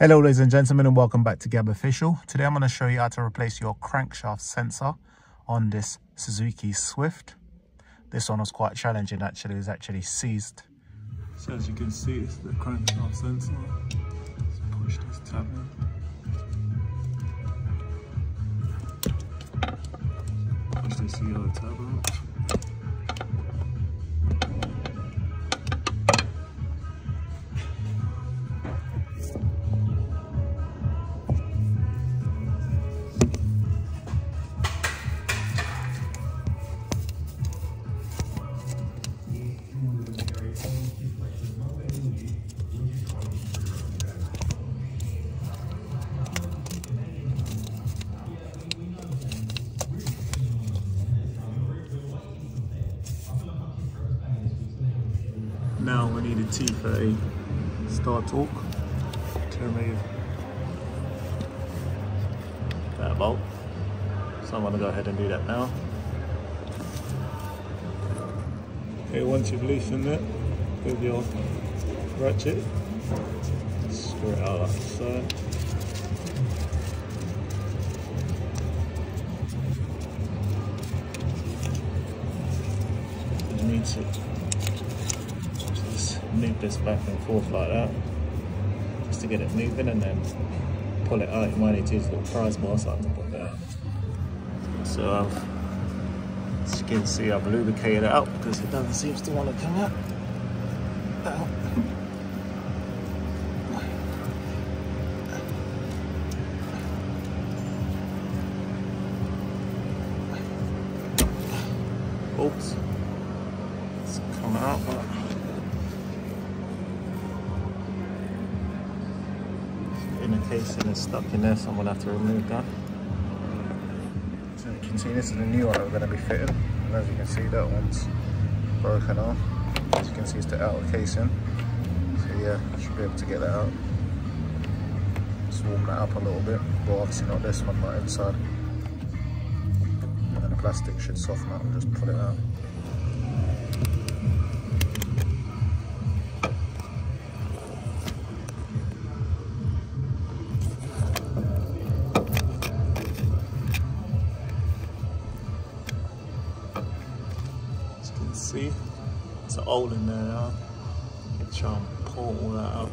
Hello ladies and gentlemen and welcome back to Gab Official. Today I'm going to show you how to replace your crankshaft sensor on this Suzuki Swift. This one was quite challenging actually, it was actually seized. So as you can see it's the crankshaft sensor. Let's push this tab in. Push this yellow tab out. Now we need a T30 star Torx to remove that bolt. So I'm to go ahead and do that now. Okay, once you've loosened it with your ratchet, screw it out like so. You need to move this back and forth like that just to get it moving and then pull it out. You might need to use a little prise bar uh, so I can put that. So I've, as you can see I've lubricated it out because it doesn't seem to want to come out. Oops. It's coming out, the casing is stuck in there, so I'm gonna have to remove that. So you can see this is the new one that we're going to be fitting. And as you can see that one's broken off. As you can see it's the outer casing. So yeah, should be able to get that out. Just warm that up a little bit. But obviously not this one, not inside. And then the plastic should soften up and just pull it out. See, it's a hole in there now. Try and pull all that out.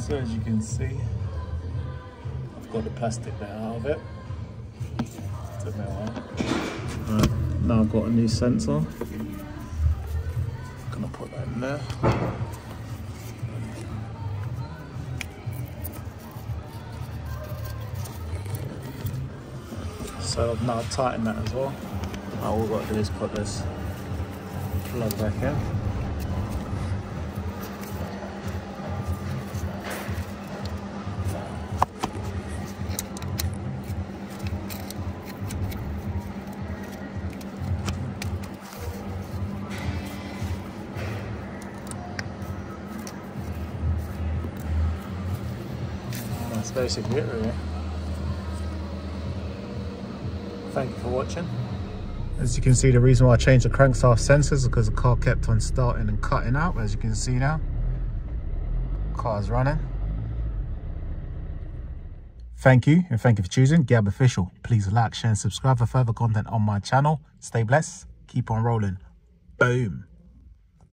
So as you can see, I've got the plastic bit out of it. Right, now I've got a new sensor. I'm Gonna put that in there. So I've now tightened that as well. All we've got to do is put this plug back in. That's basically it really. Thank you for watching. As you can see, the reason why I changed the crankshaft sensors is because the car kept on starting and cutting out. As you can see now, car's running. Thank you, and thank you for choosing Gab Official. Please like, share, and subscribe for further content on my channel. Stay blessed, keep on rolling. Boom.